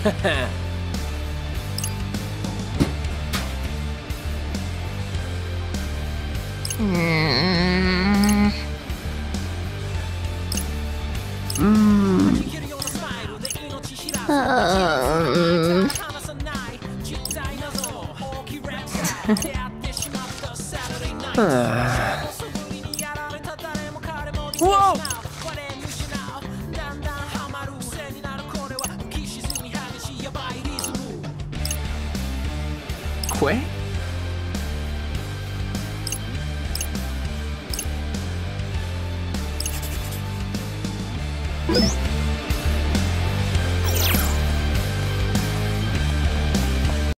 Hmm. Um, Whoa! fue?